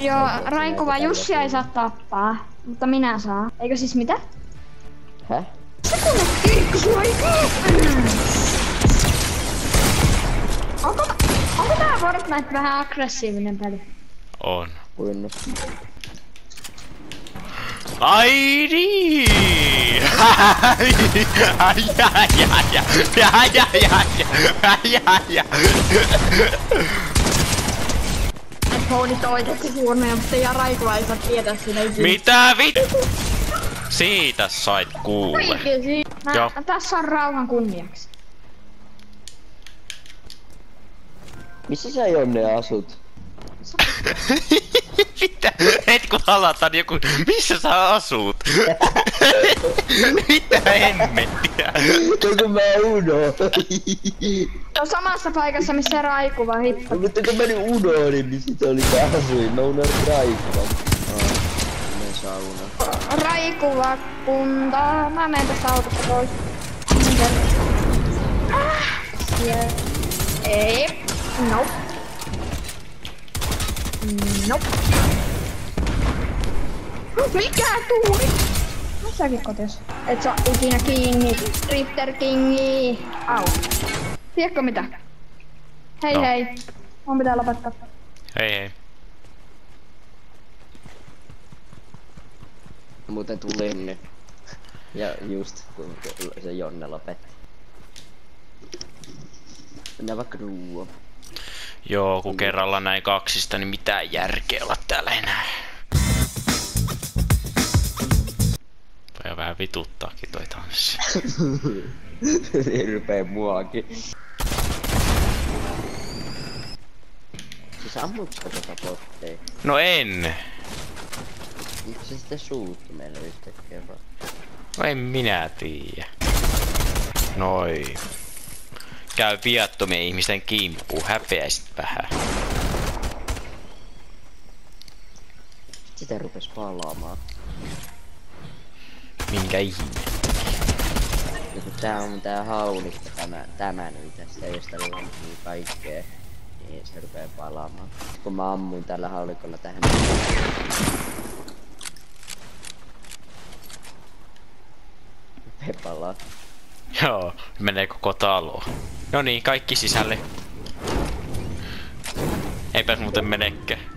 Joo, Raikuva Jussi ei saa tappaa, mutta minä saan. Eikö siis mitä? Häh? Onko, onko tää Fortnite vähän aggressiivinen peli? On. Kuin Ai niin! Ai, ai, ai, ai, ai, ai, ai, ai, ai. Et hoidit oikeesti huonoja, mutta ja Raikuva ei saa tietää siinä ikinä. Mitä vittu? Siitä sait kuule. Oikeesti. Mä, Joo. tässä on rauhan kunniaksi. Missä sä Jonne asut? Mitä? Et kun alataan joku... Missä sä asut? Mitä hemmettiä? Kun mä unohdin. No samassa paikassa, missä Raikuva hippa. No, mutta kun mä nyt unohdin, niin sit oli tää asuin. Mä unohdin Raikuvan. Mä en saa unohtaa. Raikuva kunta. Mä menen tästä autosta pois. Ah, siellä. Ei. Nope. Nope. Mikä tuuri? Missäkin kotis? Et saa ikinä kingi. Drifter kingi. Au. Tiedätkö mitä? Hei No. hei. Mun pitää lopettaa. Hei hei. Muuten tulin nyt. Ja just kun se Jonne lopetti. Mennään vaikka ruoan. Joo, kun kerralla näin kaksista, niin mitään järkeä olla täällä enää. Voi vähän vituttaakin toi tanssi. Hirveä muakin. Siis ammutko tota botteja? No en. Miksi se sitten suutti meille yhtäkkiä vaan? No en minä tiedä. Noi. Käy viattomien ihmisten kimppuun, häpeäisit vähän. Sitä rupes palaamaan. Minkä ihme. Ja kun tää on tää haulikko tämä, tämä nyt tästä, josta lonkii kaikkea. Niin se rupee palaamaan. Kun mä ammuin tällä haulikolla tähän. Rupee palaa. Joo, menee koko talo. No niin, kaikki sisälle. Eipäs muuten menekään.